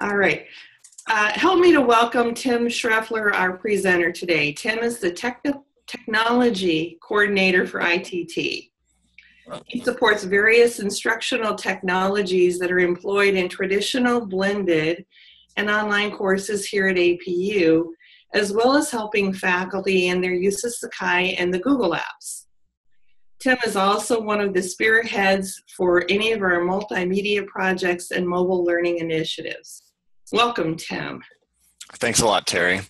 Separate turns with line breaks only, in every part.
All right. Uh, help me to welcome Tim Schreffler, our presenter today. Tim is the techni- technology coordinator for ITT. He supports various instructional technologies that are employed in traditional, blended, and online courses here at APU, as well as helping faculty in their use of Sakai and the Google Apps. Tim is also one of the spearheads for any of our multimedia projects and mobile learning initiatives. Welcome, Tim.
Thanks a lot, Terry.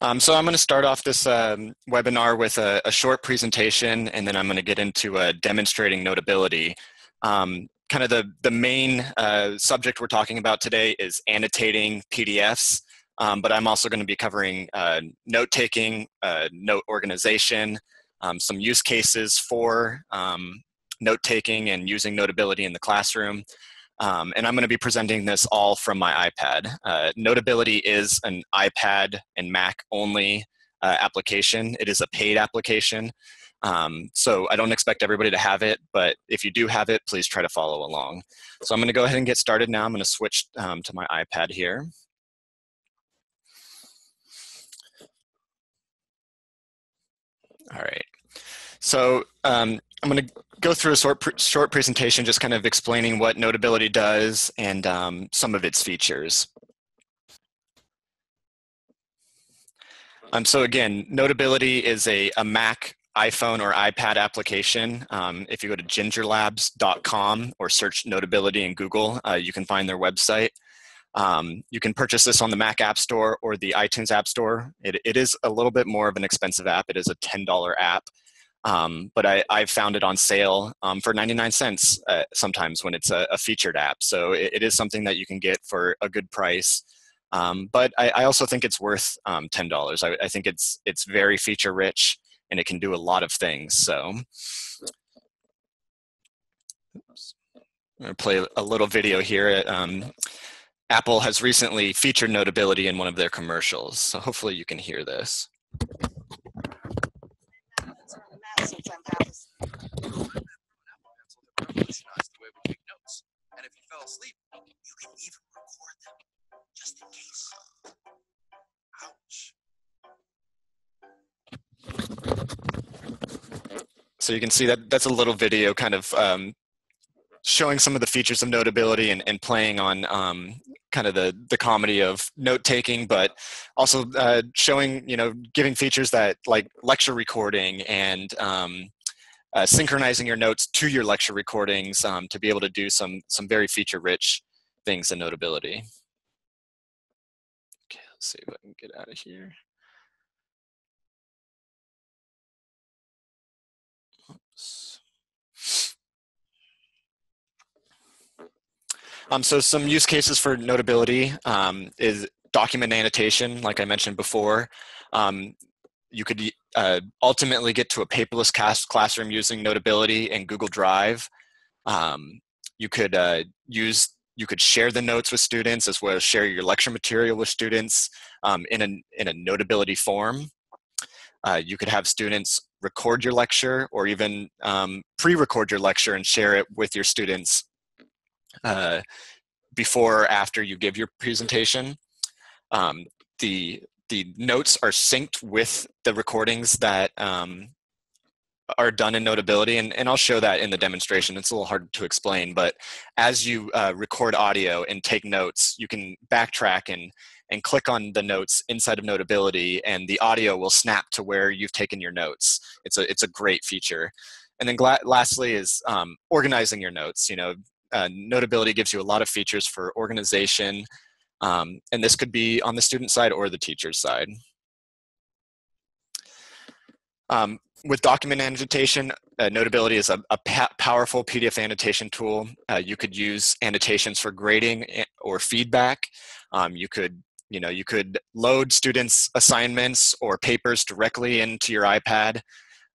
Um, so I'm going to start off this um, webinar with a, a, short presentation, and then I'm going to get into uh, demonstrating notability. Um, kind of the, the main uh, subject we're talking about today is annotating PDFs, um, but I'm also going to be covering uh, note-taking, uh, note organization, um, some use cases for um, note-taking and using notability in the classroom, um, and I'm going to be presenting this all from my iPad. Uh, Notability is an iPad and Mac only uh, application. It is a paid application. Um, so I don't expect everybody to have it, but if you do have it, please try to follow along. So I'm going to go ahead and get started now. I'm going to switch um, to my iPad here. All right. So um, I'm going to go through a short, short presentation just kind of explaining what Notability does and um, some of its features. Um, so again, Notability is a, a Mac, iPhone, or iPad application. Um, if you go to gingerlabs.com or search Notability in Google, uh, you can find their website. Um, you can purchase this on the Mac App Store or the iTunes App Store. It, it is a little bit more of an expensive app. It is a $10 app. Um, but I, I've found it on sale um, for 99 cents uh, sometimes when it's a, a featured app. So it, it is something that you can get for a good price. Um, but I, I, also think it's worth um, $10. I, I, think it's, it's very feature rich and it can do a lot of things. So Oops. I'm going to play a little video here. Um, Apple has recently featured Notability in one of their commercials. So hopefully you can hear this since I'm half asleep. It's the way we take notes. And if you fell asleep, you can even record them just in case. Ouch. So you can see that that's a little video kind of um, showing some of the features of notability and, and playing on um, kind of the the comedy of note taking, but also uh, showing you know giving features that like lecture recording and um, uh, synchronizing your notes to your lecture recordings um, to be able to do some some very feature rich things in notability. Okay, let's see if I can get out of here. Um, so some use cases for notability um, is document annotation, like I mentioned before. Um, you could uh, ultimately get to a paperless classroom using Notability and Google Drive. Um, you could uh, use you could share the notes with students as well as share your lecture material with students um, in, a, in a Notability form. Uh, you could have students record your lecture or even um, pre-record your lecture and share it with your students uh, before or after you give your presentation. Um, the the notes are synced with the recordings that um, are done in Notability, and, and I'll show that in the demonstration. It's a little hard to explain, but as you uh, record audio and take notes, you can backtrack and and click on the notes inside of Notability, and the audio will snap to where you've taken your notes. It's a it's a great feature. And then lastly is um, organizing your notes. You know, uh, Notability gives you a lot of features for organization, um, and this could be on the student side or the teacher's side. Um, with document annotation, uh, Notability is a, a powerful PDF annotation tool. Uh, you could use annotations for grading eh, or feedback. Um, you could you know, you could load students' assignments or papers directly into your iPad.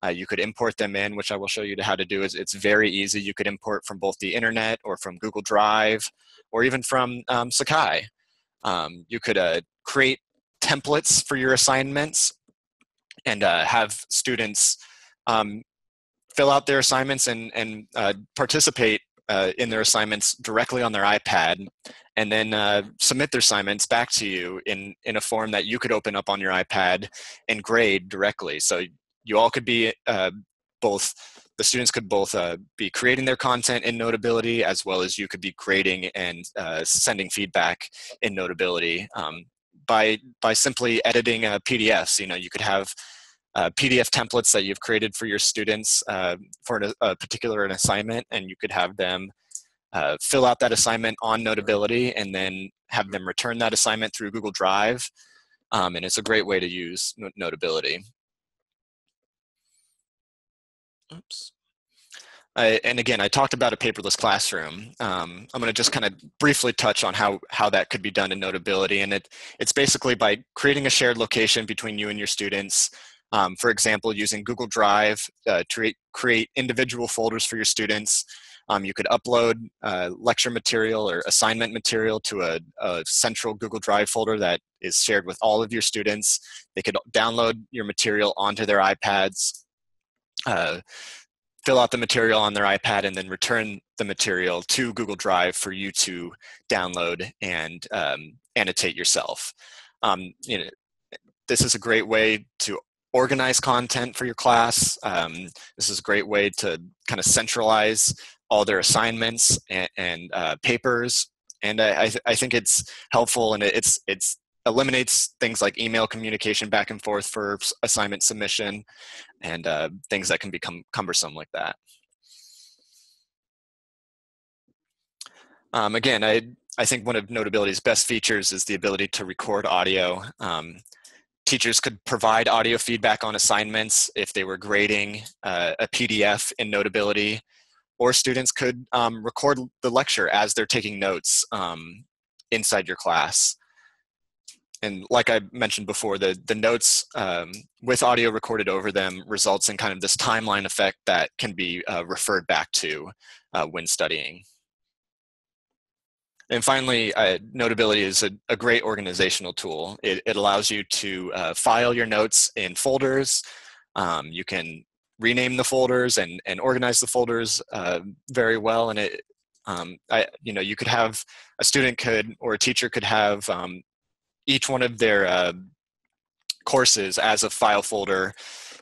Uh, you could import them in, which I will show you how to do. Is It's very easy. You could import from both the internet or from Google Drive or even from um, Sakai. Um, you could uh, create templates for your assignments and uh, have students um, fill out their assignments and, and uh, participate uh, in their assignments directly on their iPad and then uh, submit their assignments back to you in, in a form that you could open up on your iPad and grade directly. So you all could be uh, both, the students could both uh, be creating their content in Notability as well as you could be grading and uh, sending feedback in Notability. Um, by, by simply editing PDFs, you know, you could have uh, PDF templates that you've created for your students uh, for a, a particular an assignment, and you could have them uh, fill out that assignment on Notability and then have them return that assignment through Google Drive. Um, and it's a great way to use Notability. Oops. I, and again, I talked about a paperless classroom. Um, I'm going to just kind of briefly touch on how, how that could be done in Notability. And it, it's basically by creating a shared location between you and your students, um, for example, using Google Drive uh, to create individual folders for your students. Um, you could upload uh, lecture material or assignment material to a, a, central Google Drive folder that is shared with all of your students. They could download your material onto their iPads, uh, fill out the material on their iPad, and then return the material to Google Drive for you to download and um, annotate yourself. Um, you know, this is a great way to organize content for your class. Um, this is a great way to kind of centralize all their assignments and, and uh, papers. And I, I, th- I, think it's helpful and it's it's eliminates things like email communication back and forth for assignment submission and uh, things that can become cumbersome like that. Um, again, I, I think one of Notability's best features is the ability to record audio. Um, teachers could provide audio feedback on assignments if they were grading uh, a PDF in Notability, or students could um, record the lecture as they're taking notes um, inside your class. And like I mentioned before, the, the notes um, with audio recorded over them results in kind of this timeline effect that can be uh, referred back to uh, when studying. And finally, uh, Notability is a, a, great organizational tool. It, it allows you to uh, file your notes in folders. Um, you can rename the folders and, and organize the folders uh, very well. And it, um, I, you know, you could have a student could or a teacher could have um, each one of their uh, courses as a file folder,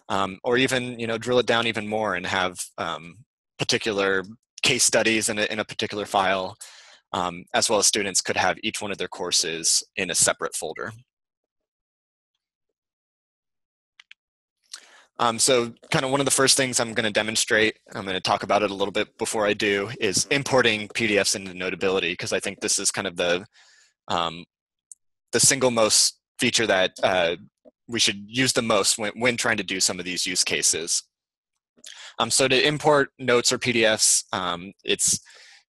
um, or even you know drill it down even more and have um, particular case studies in a, in a particular file um, as well as students could have each one of their courses in a separate folder. Um, so kind of one of the first things I'm going to demonstrate, I'm going to talk about it a little bit before I do, is importing PDFs into Notability, because I think this is kind of the, um, the single most feature that uh, we should use the most when, when trying to do some of these use cases. Um, so to import notes or PDFs, um, it's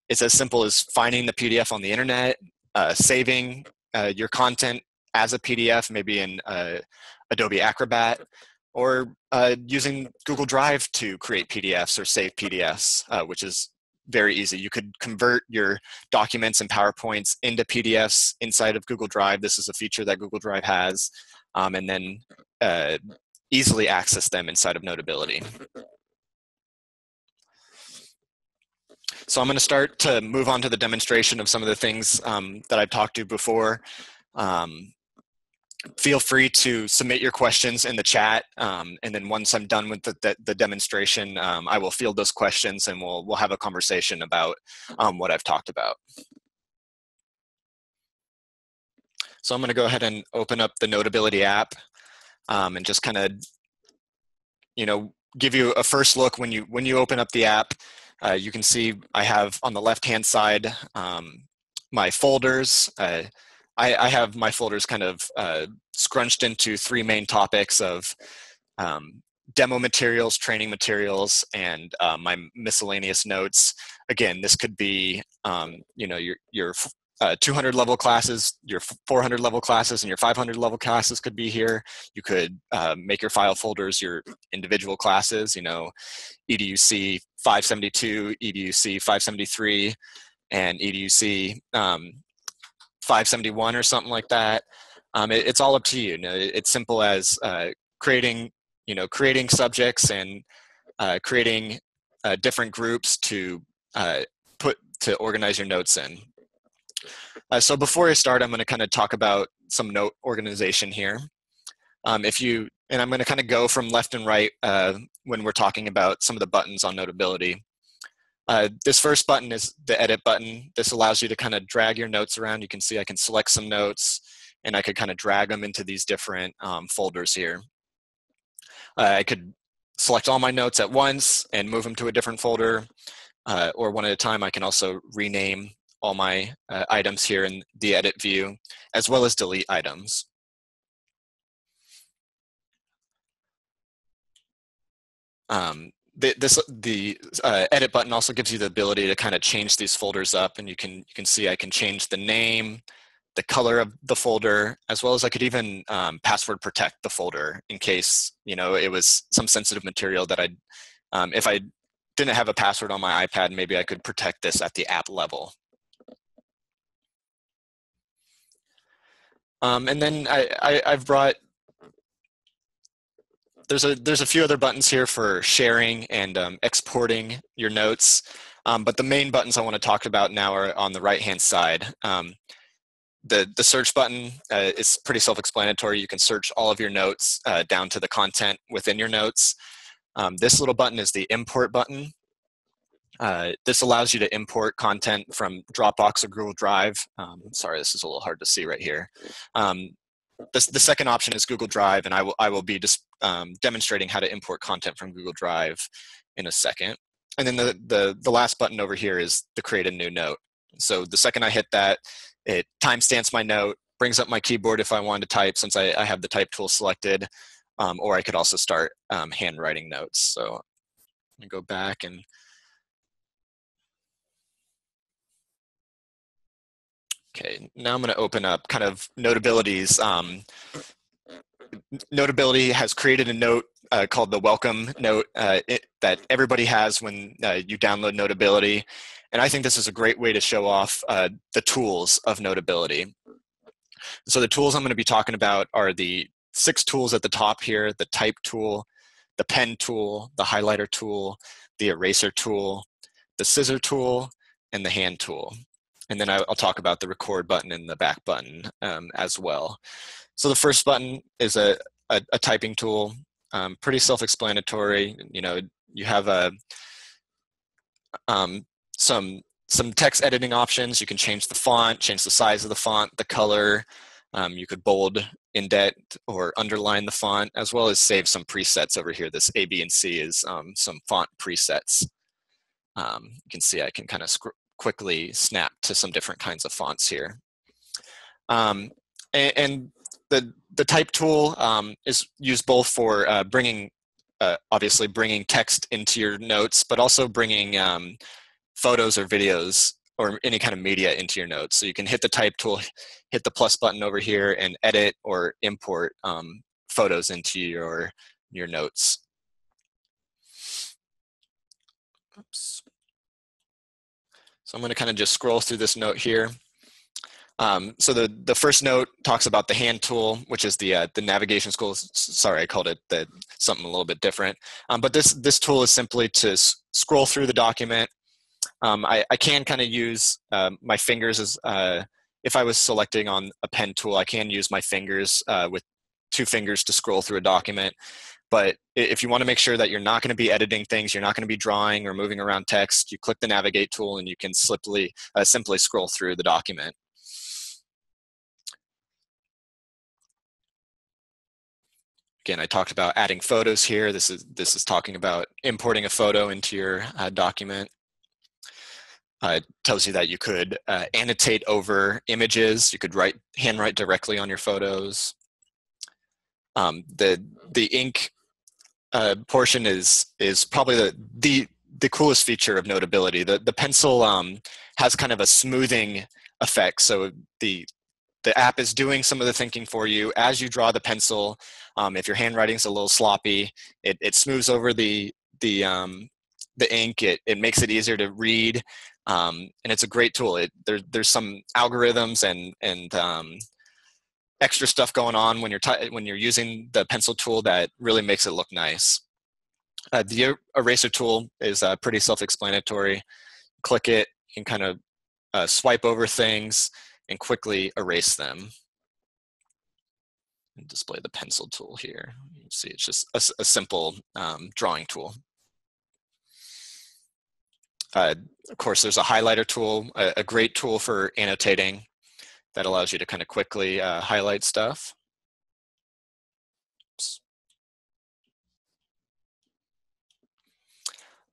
it's as simple as finding the PDF on the internet, uh, saving uh, your content as a PDF, maybe in uh, Adobe Acrobat, or uh, using Google Drive to create PDFs or save PDFs, uh, which is very easy. You could convert your documents and PowerPoints into PDFs inside of Google Drive. This is a feature that Google Drive has, um, and then uh, easily access them inside of Notability. So I'm going to start to move on to the demonstration of some of the things um, that I've talked to before. Um, feel free to submit your questions in the chat, um, and then once I'm done with the, the, the demonstration, um, I will field those questions and we'll, we'll have a conversation about um, what I've talked about. So I'm going to go ahead and open up the Notability app um, and just kind of, you know, give you a first look when you when you open up the app. Uh, you can see I have on the left-hand side um, my folders. Uh, I, I, have my folders kind of uh, scrunched into three main topics of um, demo materials, training materials, and uh, my miscellaneous notes. Again, this could be, um, you know, your, your uh, 200 level classes, your 400 level classes, and your 500 level classes could be here. You could uh, make your file folders your individual classes, you know, EDUC 572, EDUC 573, and EDUC um, 571 or something like that. Um, it, it's all up to you. it's simple as uh, creating, you know, creating subjects and uh, creating uh, different groups to uh, put to organize your notes in. Uh, so before I start, I'm going to kind of talk about some note organization here. Um, if you, and I'm going to kind of go from left and right uh, when we're talking about some of the buttons on Notability. Uh, this first button is the edit button. This allows you to kind of drag your notes around. You can see I can select some notes and I could kind of drag them into these different um, folders here. Uh, I could select all my notes at once and move them to a different folder uh, or one at a time. I can also rename all my uh, items here in the edit view as well as delete items. Um, the, this the uh, edit button also gives you the ability to kind of change these folders up and you can you can see I can change the name the color of the folder as well as I could even um, password protect the folder in case you know it was some sensitive material that I um, if I didn't have a password on my iPad maybe I could protect this at the app level. Um, and then I, I, I've brought there's a there's a few other buttons here for sharing and um, exporting your notes, um, but the main buttons I want to talk about now are on the right hand side. Um, the the search button uh, is pretty self-explanatory. You can search all of your notes uh, down to the content within your notes. Um, this little button is the import button. Uh, this allows you to import content from Dropbox or Google Drive. Um, sorry, this is a little hard to see right here. The, the second option is Google Drive, and I will, I will be just um, demonstrating how to import content from Google Drive in a second. And then the, the, the last button over here is the create a new note. So the second I hit that, it timestamps my note, brings up my keyboard if I wanted to type since I, I have the type tool selected, um, or I could also start um, handwriting notes. So I'm go back and Okay, now I'm going to open up kind of notabilities. Um, Notability has created a note uh, called the welcome note uh, it, that everybody has when uh, you download Notability. And I think this is a great way to show off uh, the tools of Notability. So the tools I'm going to be talking about are the six tools at the top here, the type tool, the pen tool, the highlighter tool, the eraser tool, the scissor tool, and the hand tool and then I'll talk about the record button and the back button um, as well. So the first button is a, a, a typing tool, um, pretty self-explanatory. You know, you have a um, some some text editing options. You can change the font, change the size of the font, the color. Um, you could bold, indent, or underline the font, as well as save some presets over here. This A, B, and C is um, some font presets. Um, you can see I can kind of quickly snap to some different kinds of fonts here. Um, and, and, the, the type tool um, is used both for uh, bringing, uh, obviously bringing text into your notes, but also bringing um, photos or videos or any kind of media into your notes. So you can hit the type tool, hit the plus button over here and edit or import um, photos into your, your notes. Oops. So I'm going to kind of just scroll through this note here. Um, so the, the first note talks about the hand tool, which is the, uh, the navigation tool. Sorry, I called it the, something a little bit different. Um, but this, this tool is simply to scroll through the document. Um, I, I can kind of use uh, my fingers as, uh, if I was selecting on a pen tool, I can use my fingers uh, with two fingers to scroll through a document. But if you want to make sure that you're not going to be editing things, you're not going to be drawing or moving around text, you click the navigate tool and you can simply, uh, simply scroll through the document. Again, I talked about adding photos here. This is, this is talking about importing a photo into your uh, document. Uh, it tells you that you could uh, annotate over images. You could write handwrite directly on your photos. Um, the the ink uh, portion is is probably the the the coolest feature of notability. The the pencil um, has kind of a smoothing effect. So the the app is doing some of the thinking for you as you draw the pencil. Um, if your handwriting's a little sloppy, it, it smooths over the the um, the ink. It it makes it easier to read, um, and it's a great tool. It there, there's some algorithms and and um, extra stuff going on when you're when you're using the pencil tool that really makes it look nice. Uh, the eraser tool is uh, pretty self-explanatory. Click it, and kind of uh, swipe over things and quickly erase them. And display the pencil tool here. You see, it's just a, a simple um, drawing tool. Uh, of course, there's a highlighter tool, a, a, great tool for annotating that allows you to kind of quickly uh, highlight stuff.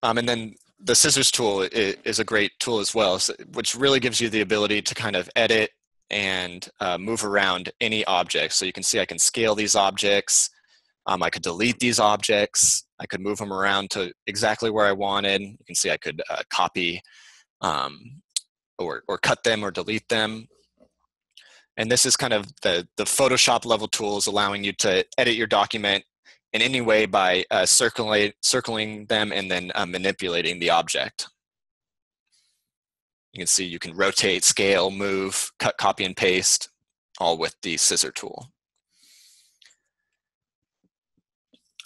Um, and then the scissors tool is, a great tool as well, which really gives you the ability to kind of edit and uh, move around any object. So you can see I can scale these objects. Um, I could delete these objects. I could move them around to exactly where I wanted. You can see I could uh, copy um, or, or cut them or delete them. And this is kind of the, the Photoshop level tools allowing you to edit your document in any way by uh, circulate, circling them and then uh, manipulating the object. You can see you can rotate, scale, move, cut, copy, and paste, all with the scissor tool.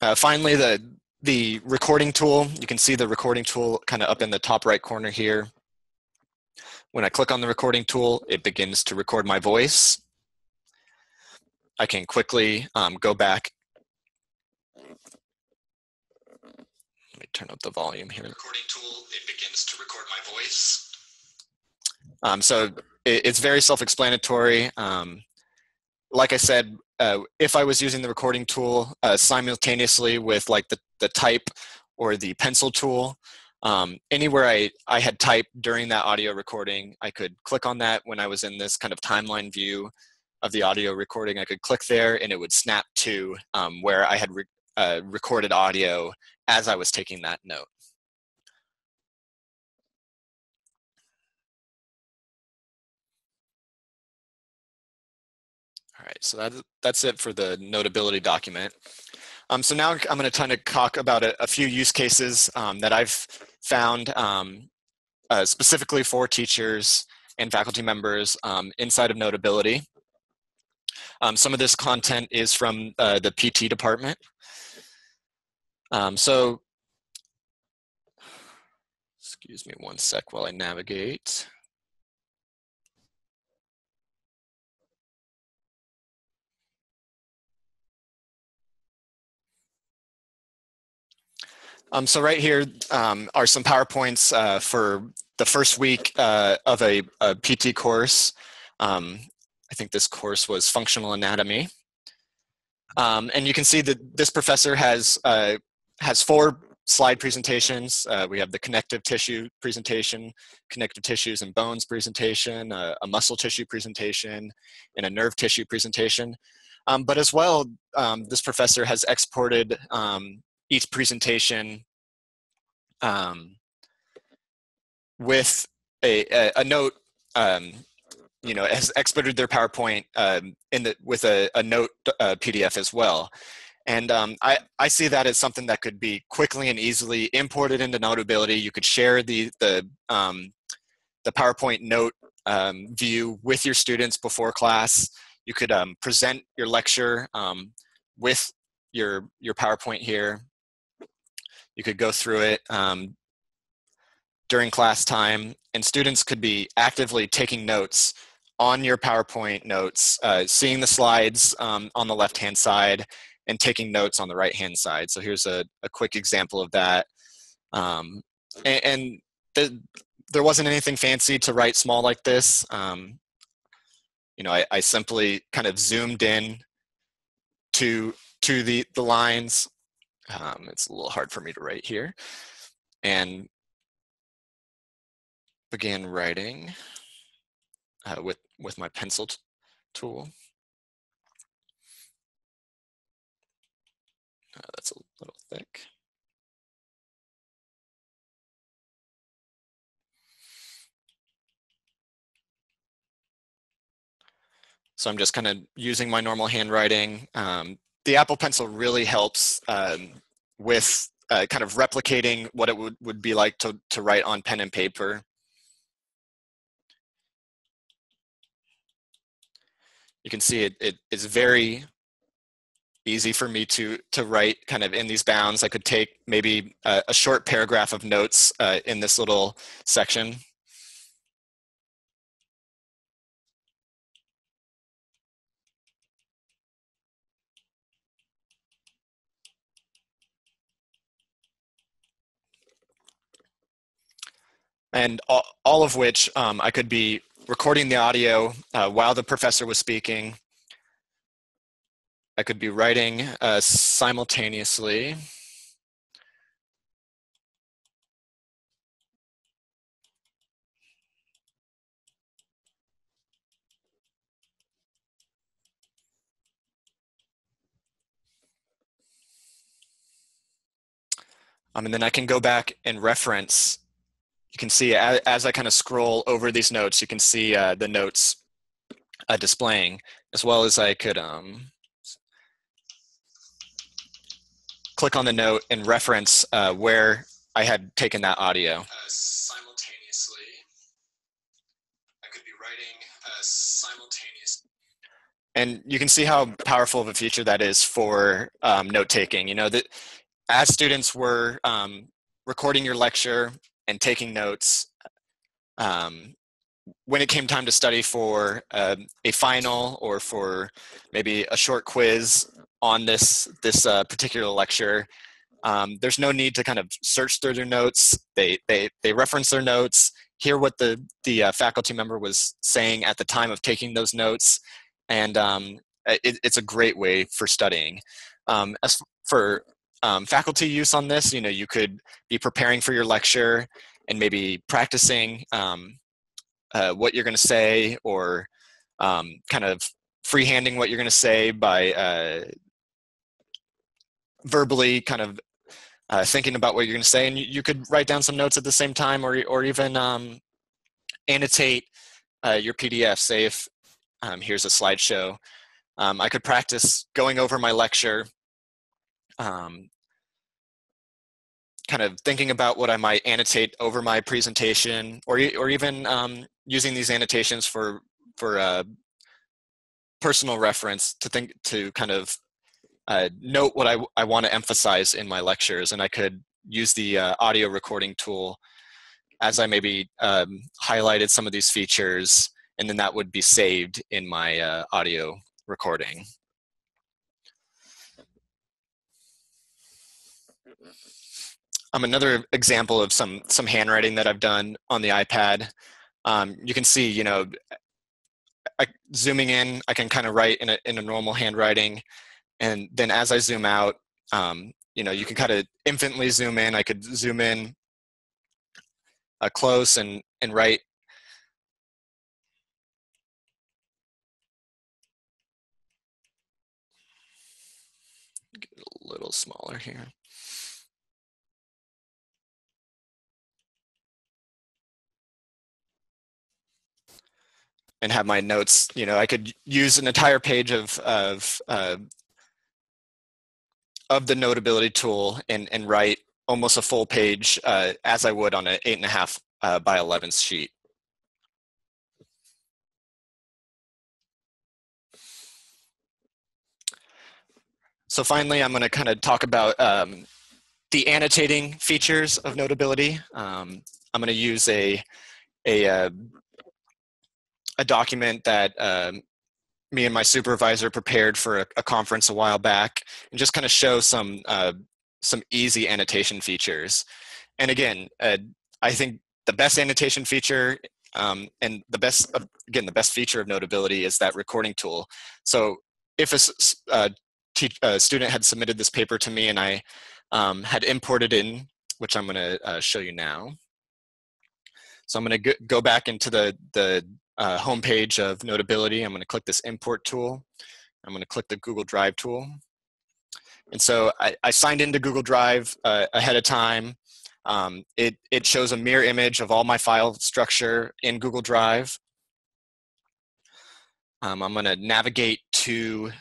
Uh, finally, the, the recording tool, you can see the recording tool kind of up in the top right corner here. When I click on the recording tool, it begins to record my voice. I can quickly um, go back Let me turn up the volume here. Recording tool, it begins to record my voice. Um, so it, it's very self-explanatory. Um, like I said, uh, if I was using the recording tool uh, simultaneously with like the, the type or the pencil tool, um, anywhere I, I had typed during that audio recording, I could click on that when I was in this kind of timeline view of the audio recording. I could click there and it would snap to um, where I had re uh, recorded audio as I was taking that note. All right, so that, that's it for the notability document. Um, so now I'm going to kind of talk about a, a few use cases um, that I've found um, uh, specifically for teachers and faculty members um, inside of Notability. Um, some of this content is from uh, the PT department. Um, so, excuse me one sec while I navigate. Um, so right here um, are some PowerPoints uh, for the first week uh, of a, a, PT course. Um, I think this course was functional anatomy. Um, and you can see that this professor has uh, has four slide presentations. Uh, we have the connective tissue presentation, connective tissues and bones presentation, uh, a muscle tissue presentation, and a nerve tissue presentation. Um, but as well, um, this professor has exported each presentation um, with a, a, a note um, you know has exported their PowerPoint um, in the with a, a note uh, PDF as well. And um, I, I see that as something that could be quickly and easily imported into Notability. You could share the, the, um, the PowerPoint note um, view with your students before class. You could present your lecture with your, your PowerPoint here. You could go through it um, during class time, and students could be actively taking notes on your PowerPoint notes, uh, seeing the slides on the left-hand side, and taking notes on the right hand side. So here's a, a quick example of that. Um, and, and the, there wasn't anything fancy to write small like this. Um, you know, I, I, simply kind of zoomed in to to the the lines. Um, it's a little hard for me to write here, and began writing uh, with with my pencil tool. Uh, that's a little thick. So I'm just kind of using my normal handwriting. Um, the Apple Pencil really helps um, with uh, kind of replicating what it would, would be like to, to write on pen and paper. You can see it, it is very easy for me to to write kind of in these bounds. I could take maybe a, a short paragraph of notes uh, in this little section. And all, all of which um, I could be recording the audio uh, while the professor was speaking. I could be writing uh, simultaneously. Um, and then I can go back and reference. You can see as, as I kind of scroll over these notes, you can see uh, the notes uh, displaying, as well as I could um, click on the note and reference uh, where I had taken that audio. Uh, simultaneously, I could be writing uh, simultaneously. And you can see how powerful of a feature that is for um, note taking. You know that as students were um, recording your lecture and taking notes, um, when it came time to study for uh, a final or for maybe a short quiz on this this uh, particular lecture, um, there's no need to kind of search through their notes. They they they reference their notes, hear what the the uh, faculty member was saying at the time of taking those notes, and um, it, it's a great way for studying. Um, as for um, faculty use on this. You know, you could be preparing for your lecture and maybe practicing um, uh, what you're going to say or um, kind of freehanding what you're going to say by uh, verbally kind of uh, thinking about what you're going to say. And you, you, could write down some notes at the same time or, or even um, annotate uh, your PDF. Say if um, here's a slideshow. Um, I could practice going over my lecture um, kind of thinking about what I might annotate over my presentation, or or even um, using these annotations for for uh, personal reference to think to kind of uh, note what I I want to emphasize in my lectures, and I could use the uh, audio recording tool as I maybe um, highlighted some of these features, and then that would be saved in my uh, audio recording. Um, another example of some some handwriting that I've done on the iPad. Um, you can see, you know, I, zooming in, I can kind of write in a in a normal handwriting, and then as I zoom out, um, you know, you can kind of infinitely zoom in. I could zoom in uh, close and and write. Get a little smaller here. And have my notes you know i could use an entire page of of uh, of the notability tool and and write almost a full page uh, as i would on an eight and a half uh, by 11 sheet. So finally i'm going to kind of talk about um, the annotating features of notability. Um, i'm going to use a a uh, a document that um, me and my supervisor prepared for a, a, conference a while back and just kind of show some uh, some easy annotation features. And again, uh, I think the best annotation feature um, and the best again the best feature of Notability is that recording tool. So if a, uh, a student had submitted this paper to me and I um, had imported in, which I'm going to uh, show you now. So I'm going to go back into the the uh, homepage of Notability. I'm going to click this import tool. I'm going to click the Google Drive tool. And so I, I signed into Google Drive uh, ahead of time. Um, it, it shows a mirror image of all my file structure in Google Drive. Um, I'm going to navigate to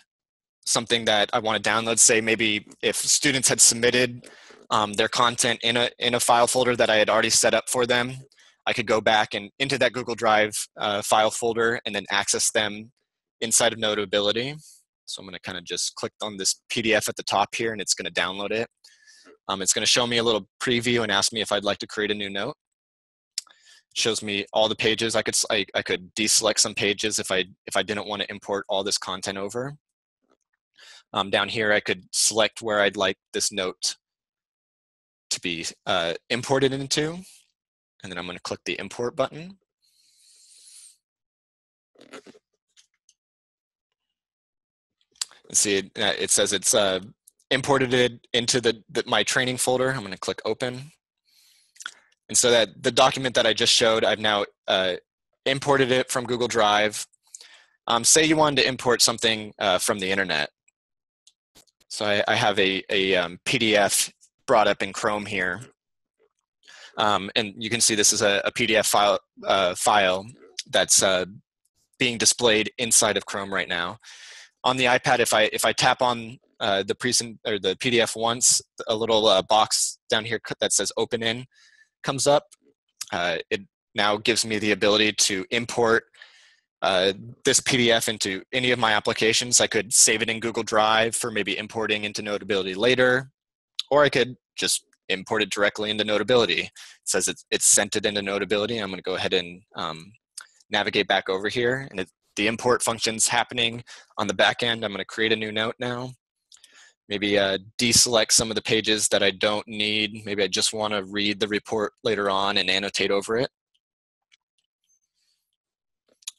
something that I want to download. Say maybe if students had submitted um, their content in a, in a file folder that I had already set up for them, I could go back and into that Google Drive uh, file folder and then access them inside of Notability. So I'm going to kind of just click on this PDF at the top here and it's going to download it. Um, it's going to show me a little preview and ask me if I'd like to create a new note. It shows me all the pages. I could I, I could deselect some pages if I if I didn't want to import all this content over. Um, down here, I could select where I'd like this note to be uh, imported into and then I'm going to click the import button. see it, uh, it says it's uh, imported it into the, the, my training folder. I'm going to click open. And so that the document that I just showed, I've now uh, imported it from Google Drive. Um, say you wanted to import something uh, from the internet. So I, I have a, a um, PDF brought up in Chrome here. Um, and you can see this is a, a PDF file, uh, file that's uh, being displayed inside of Chrome right now on the iPad, if I if I tap on uh, the or the PDF once, a little uh, box down here that says "Open in" comes up. Uh, it now gives me the ability to import uh, this PDF into any of my applications. I could save it in Google Drive for maybe importing into Notability later, or I could just import it directly into Notability. It says it's, it's sent it into Notability. I'm going to go ahead and um, navigate back over here, and it the import function's happening on the back end. I'm going to create a new note now. Maybe uh, deselect some of the pages that I don't need. Maybe I just want to read the report later on and annotate over it.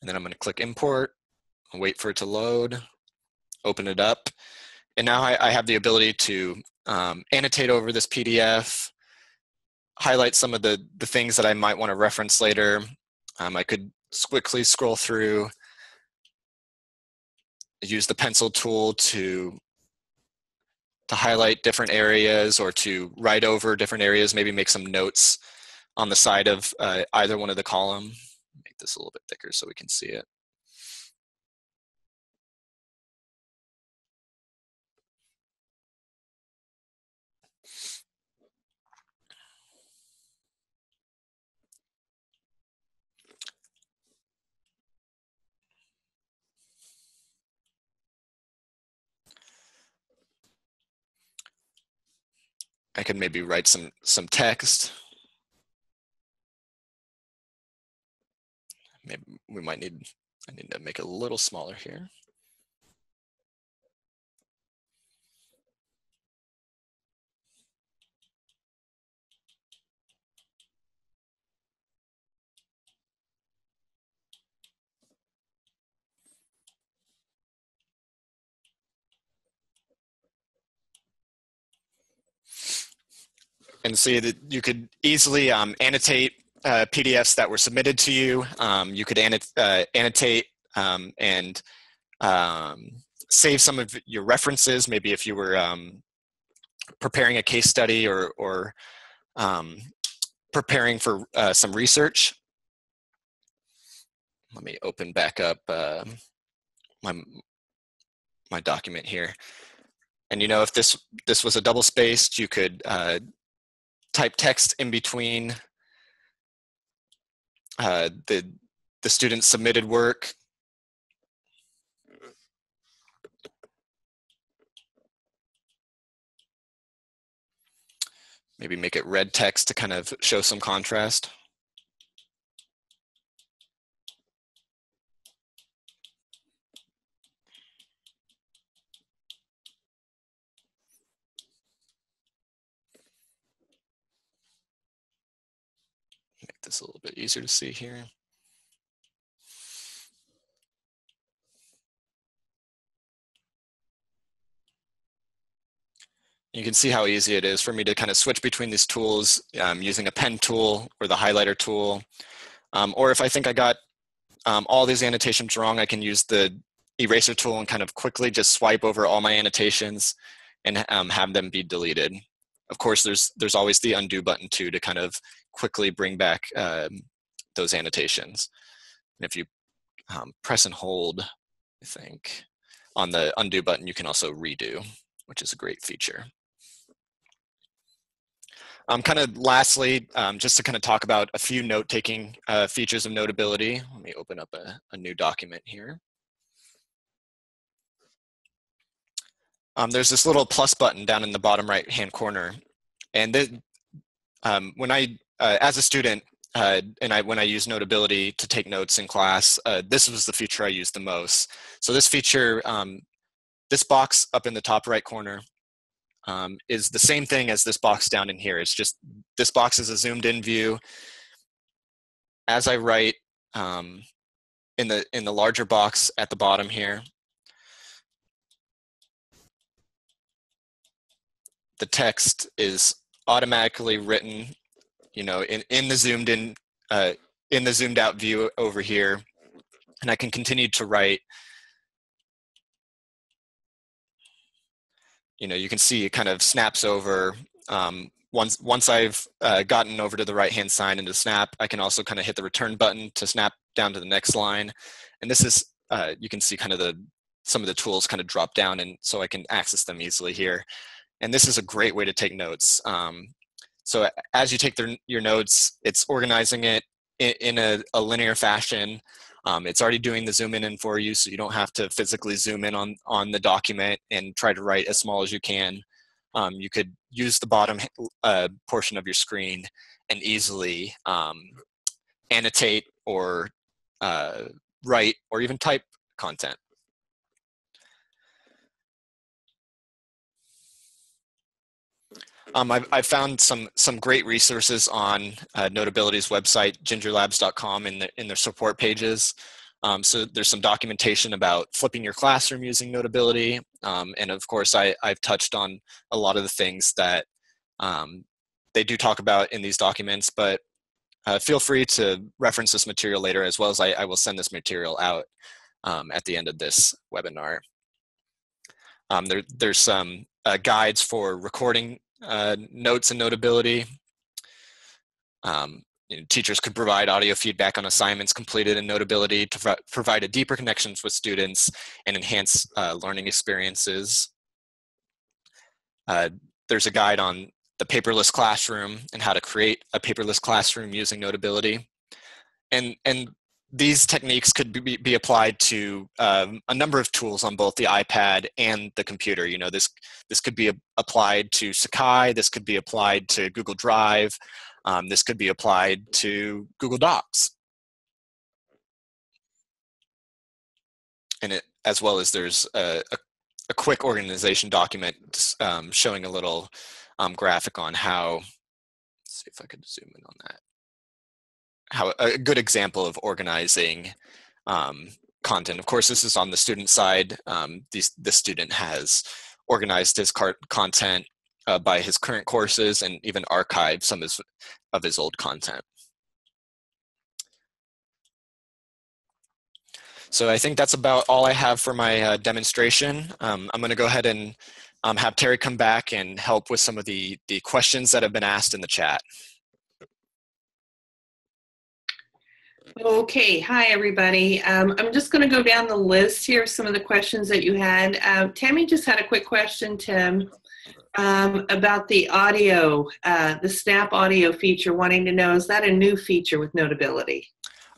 And then I'm going to click import, wait for it to load, open it up. And now I, I have the ability to um, annotate over this PDF, highlight some of the, the things that I might want to reference later. Um, I could quickly scroll through use the pencil tool to to highlight different areas or to write over different areas, maybe make some notes on the side of uh, either one of the column. Make this a little bit thicker so we can see it. I could maybe write some some text. Maybe we might need, I need to make it a little smaller here. And see that you could easily um, annotate uh, PDFs that were submitted to you. Um, you could uh, annotate um, and um, save some of your references, maybe if you were um, preparing a case study or, or um, preparing for uh, some research. Let me open back up uh, my, my document here. And you know, if this this was a double spaced, you could uh, type text in between uh, the the student submitted work. Maybe make it red text to kind of show some contrast. This a little bit easier to see here. You can see how easy it is for me to kind of switch between these tools um, using a pen tool or the highlighter tool. Um, or if I think I got um, all these annotations wrong, I can use the eraser tool and kind of quickly just swipe over all my annotations and um, have them be deleted. Of course, there's there's always the undo button too to kind of quickly bring back um, those annotations. And if you um, press and hold, I think, on the undo button, you can also redo, which is a great feature. Um, kind of lastly, um, just to kind of talk about a few note-taking uh, features of Notability. Let me open up a, a new document here. Um, there's this little plus button down in the bottom right-hand corner. And the, um, when I uh, as a student, uh, and I, when I use Notability to take notes in class, uh, this was the feature I used the most. So this feature, um, this box up in the top right corner um, is the same thing as this box down in here. It's just, this box is a zoomed in view. as I write um, in the in the larger box at the bottom here, the text is automatically written, you know, in, in the zoomed in, uh, in the zoomed out view over here. And I can continue to write. You know, you can see it kind of snaps over. Um, once, once I've uh, gotten over to the right-hand side into snap, I can also kind of hit the return button to snap down to the next line. And this is, uh, you can see kind of the, some of the tools kind of drop down and so I can access them easily here and this is a great way to take notes. Um, so as you take their, your notes, it's organizing it in, in a, a, linear fashion. Um, it's already doing the zoom in, in for you, so you don't have to physically zoom in on, on the document and try to write as small as you can. Um, you could use the bottom uh, portion of your screen and easily um, annotate or uh, write or even type content. Um, I've, I've, found some some great resources on uh, Notability's website, gingerlabs.com, in, the, in their support pages. Um, so there's some documentation about flipping your classroom using Notability. Um, and of course, I, I've touched on a lot of the things that um, they do talk about in these documents, but uh, feel free to reference this material later as well as I, I will send this material out um, at the end of this webinar. Um, there, there's some uh, guides for recording uh, notes and notability. Um, you know, teachers could provide audio feedback on assignments completed in Notability to provide a deeper connections with students and enhance uh, learning experiences. Uh, there's a guide on the paperless classroom and how to create a paperless classroom using Notability. And, and these techniques could be, be applied to um, a number of tools on both the iPad and the computer. You know, this this could be applied to Sakai. This could be applied to Google Drive. Um, this could be applied to Google Docs. And it, as well as there's a, a, a quick organization document um, showing a little um, graphic on how. Let's see if I could zoom in on that how a good example of organizing um, content. Of course, this is on the student side. Um, the, the student has organized his content uh, by his current courses and even archived some of his, of his old content. So I think that's about all I have for my uh, demonstration. Um, I'm going to go ahead and um, have Terry come back and help with some of the, the questions that have been asked in the chat.
Okay, hi everybody. Um, I'm just going to go down the list here of some of the questions that you had. Uh, Tammy just had a quick question, Tim, um, about the audio, uh, the Snap audio feature, wanting to know, is that a new feature with Notability?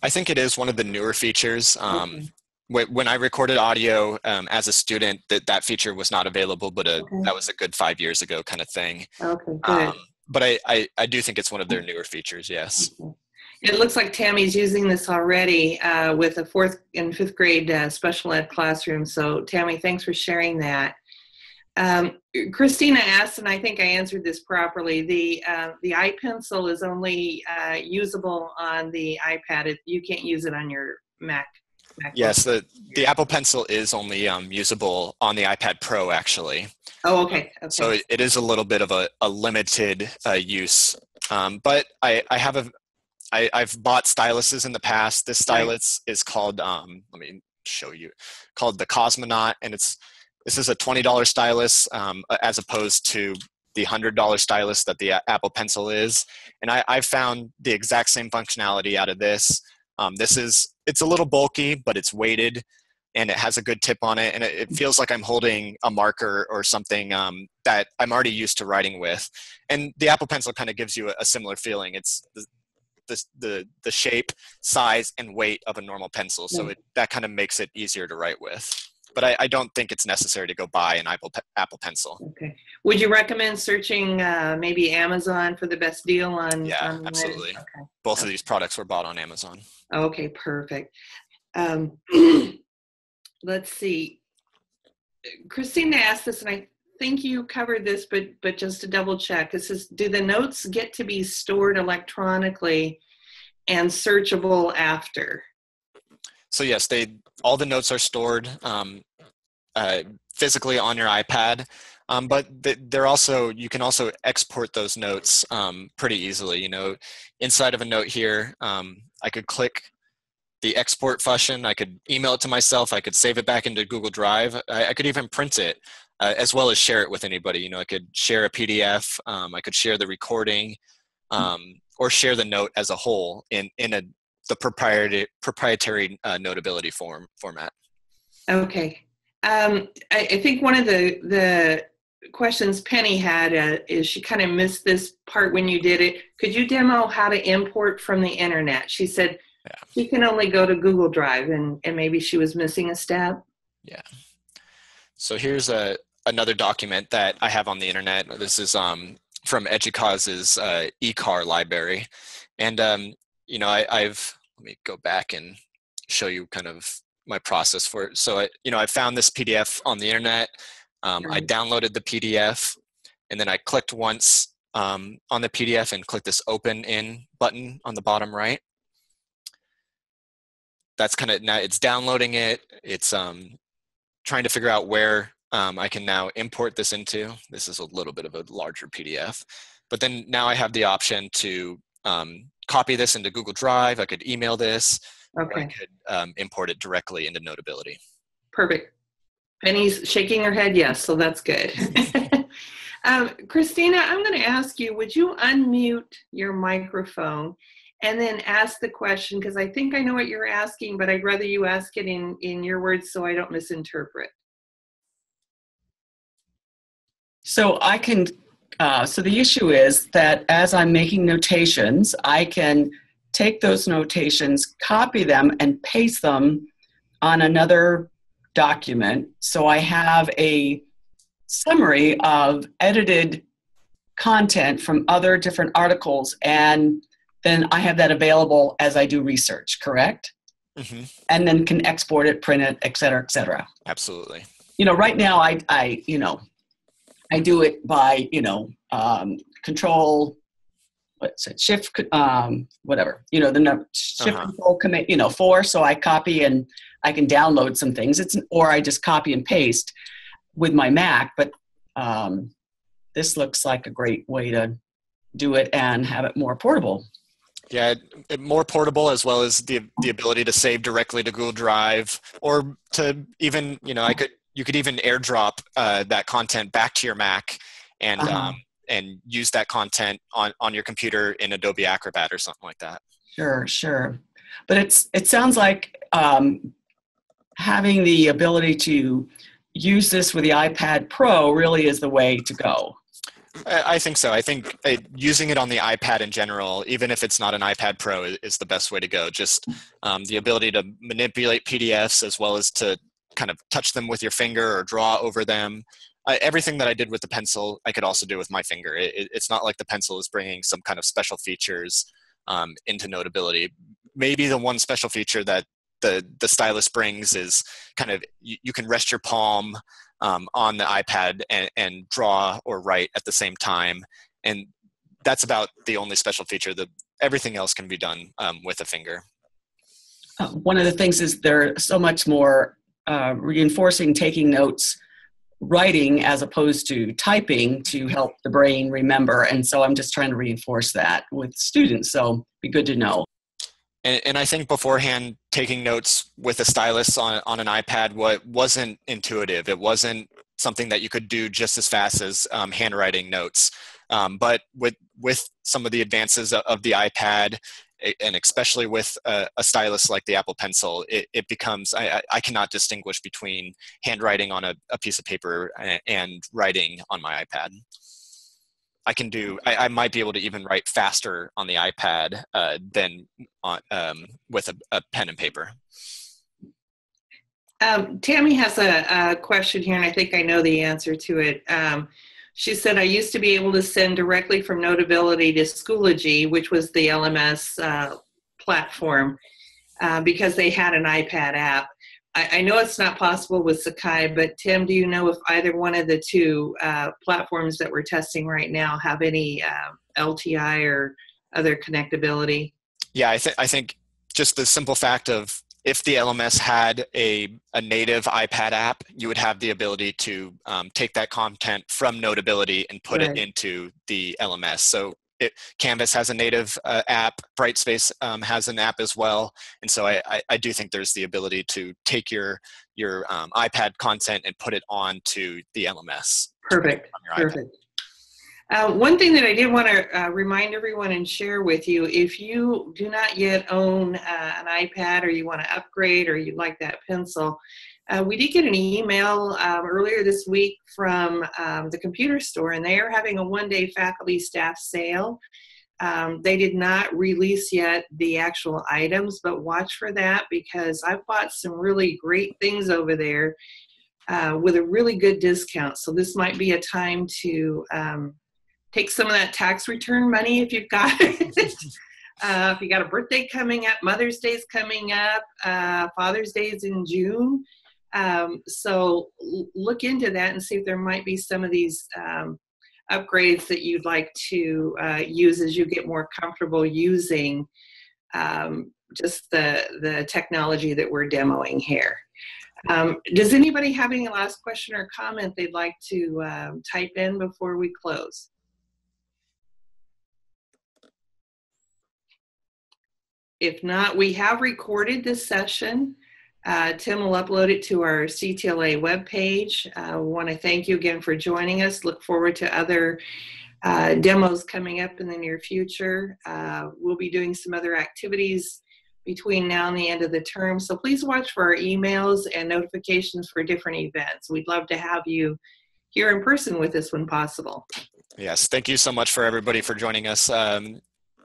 I think it is one of the newer features. Um, okay. When I recorded audio um, as a student, that, that feature was not available, but a, okay. that was a good five years ago kind of thing.
Okay, good. Um,
but I, I, I, do think it's one of their newer features, yes. Okay.
It looks like Tammy's using this already uh, with a fourth and fifth grade uh, special ed classroom. So Tammy, thanks for sharing that. Um, Christina asked, and I think I answered this properly. The uh, the iPencil is only uh, usable on the iPad. It, you can't use it on your Mac.
Yes, the the Apple Pencil is only um, usable on the iPad Pro, actually.
Oh, okay. okay.
So it, it is a little bit of a, a limited uh, use, um, but I, I have a, I, have bought styluses in the past. This stylus right. is called, um, let me show you, called the Cosmonaut, and it's this is a twenty dollar stylus um, as opposed to the hundred dollar stylus that the Apple Pencil is. And I, I found the exact same functionality out of this. Um, this is it's a little bulky, but it's weighted and it has a good tip on it and it, it feels like i'm holding a marker or something um, that i'm already used to writing with and the apple pencil kind of gives you a, a similar feeling it's the, the, the, shape, size, and weight of a normal pencil. So it, that kind of makes it easier to write with. But I, I, don't think it's necessary to go buy an Apple, Apple Pencil.
Okay. Would you recommend searching uh, maybe Amazon for the best deal on?
Yeah,
on
absolutely. Okay. Both okay. of these products were bought on Amazon.
Okay, perfect. Um, let's see. Christina asked this, and I think you covered this, but but just to double check, it says, do the notes get to be stored electronically and searchable after.
So yes, they all the notes are stored um, uh, physically on your iPad, um, but they're also you can also export those notes um, pretty easily. You know, inside of a note here, um, I could click the export function. I could email it to myself. I could save it back into Google Drive. I, I could even print it uh, as well as share it with anybody. You know, I could share a PDF. Um, I could share the recording, um, or share the note as a whole in in a the proprietary proprietary uh, notability form format.
Okay, um, I, I, think one of the the questions Penny had uh, is she kind of missed this part when you did it. Could you demo how to import from the internet? She said yeah. she can only go to Google Drive, and and maybe she was missing a step.
Yeah. So here's a another document that I have on the internet. This is um, from EDUCAUSE's uh, ECAR library. And, um, you know, I, I've, let me go back and show you kind of my process for it. So, I, you know, I found this PDF on the internet. Um, I downloaded the PDF and then I clicked once um, on the PDF and clicked this open in button on the bottom right. That's kind of now it's downloading it. It's um, trying to figure out where um, I can now import this into. This is a little bit of a larger PDF. But then now I have the option to um, copy this into Google Drive. I could email this. Okay. I could um, import it directly into Notability.
Perfect. Penny's shaking her head yes, so that's good. um, Christina, I'm going to ask you, would you unmute your microphone and then ask the question, because I think I know what you're asking, but I'd rather you ask it in, in your words so I don't misinterpret.
So I can, uh, so the issue is that as I'm making notations, I can take those notations, copy them, and paste them on another document. So I have a summary of edited content from other different articles, and then I have that available as I do research, correct? Mm-hmm. And then can export it, print it, et cetera, et cetera.
Absolutely.
You know, right now I, I, you know, I do it by, you know, um, control, what's it, shift, um, whatever, you know, the number, shift uh-huh. control command, you know, four. So I copy and I can download some things. It's, or I just copy and paste with my Mac. But um, this looks like a great way to do it and have it more portable.
Yeah, more portable as well as the the ability to save directly to Google Drive, or to even you know I could you could even airdrop uh, that content back to your Mac and uh-huh. um, and use that content on on your computer in Adobe Acrobat or something like that.
Sure, sure. But it's it sounds like um, having the ability to use this with the iPad Pro really is the way to go.
I think so. I think uh, using it on the iPad in general, even if it's not an iPad Pro, is, the best way to go. Just um, the ability to manipulate PDFs as well as to kind of touch them with your finger or draw over them. I, everything that I did with the pencil, I could also do with my finger. It, it's not like the pencil is bringing some kind of special features um, into Notability. Maybe the one special feature that the the stylus brings is kind of you, you can rest your palm um, on the iPad and, and draw or write at the same time, and that's about the only special feature. The everything else can be done um, with a finger.
Uh, one of the things is there so much more uh, reinforcing taking notes writing as opposed to typing to help the brain remember and so i'm just trying to reinforce that with students so be good to know
and, and i think beforehand taking notes with a stylus on, on an ipad what wasn't intuitive it wasn't something that you could do just as fast as um, handwriting notes um, but with with some of the advances of the ipad and especially with a, a, stylus like the Apple Pencil, it, it becomes I, I, cannot distinguish between handwriting on a, a, piece of paper and writing on my iPad. I can do. I, I might be able to even write faster on the iPad uh, than on, um, with a, a, pen and paper.
Um, Tammy has a, a, question here, and I think I know the answer to it. Um, she said, I used to be able to send directly from Notability to Schoology, which was the LMS uh, platform, uh, because they had an iPad app. I, I, know it's not possible with Sakai, but Tim, do you know if either one of the two uh, platforms that we're testing right now have any uh, LTI or other connectability?
Yeah, I, th- I think just the simple fact of if the LMS had a, a native iPad app, you would have the ability to um, take that content from Notability and put
Right.
it into the LMS. So it, Canvas has a native uh, app, Brightspace um, has an app as well, and so I, I, I do think there's the ability to take your your um, iPad content and put it onto the LMS
Perfect.
on your iPad.
Perfect. Uh, one thing that I did want to uh, remind everyone and share with you if you do not yet own uh, an iPad or you want to upgrade or you like that pencil, uh, we did get an email um, earlier this week from um, the computer store, and they are having a one day faculty staff sale. Um, they did not release yet the actual items, but watch for that because I've bought some really great things over there uh, with a really good discount. So this might be a time to um, take some of that tax return money if you've got it. uh, if you got a birthday coming up, Mother's Day's coming up, uh, Father's Day's in June. Um, so look into that and see if there might be some of these um, upgrades that you'd like to uh, use as you get more comfortable using um, just the the technology that we're demoing here. Um, does anybody have any last question or comment they'd like to um, type in before we close? If not, we have recorded this session. Uh, Tim will upload it to our CTLA webpage. I want to thank you again for joining us. Look forward to other uh, demos coming up in the near future. Uh, we'll be doing some other activities between now and the end of the term. So please watch for our emails and notifications for different events. We'd love to have you here in person with us when possible.
Yes, thank you so much for everybody for joining us um,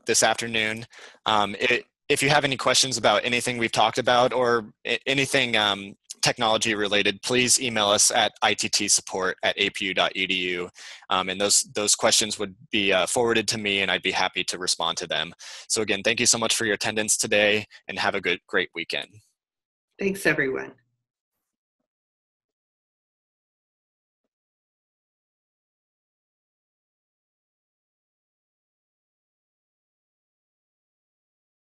this afternoon. Um, it, if you have any questions about anything we've talked about or anything um, technology related, please email us at ittsupport at apu.edu. Um, and those, those questions would be uh, forwarded to me and I'd be happy to respond to them. So again, thank you so much for your attendance today and have a good, great weekend.
Thanks, everyone.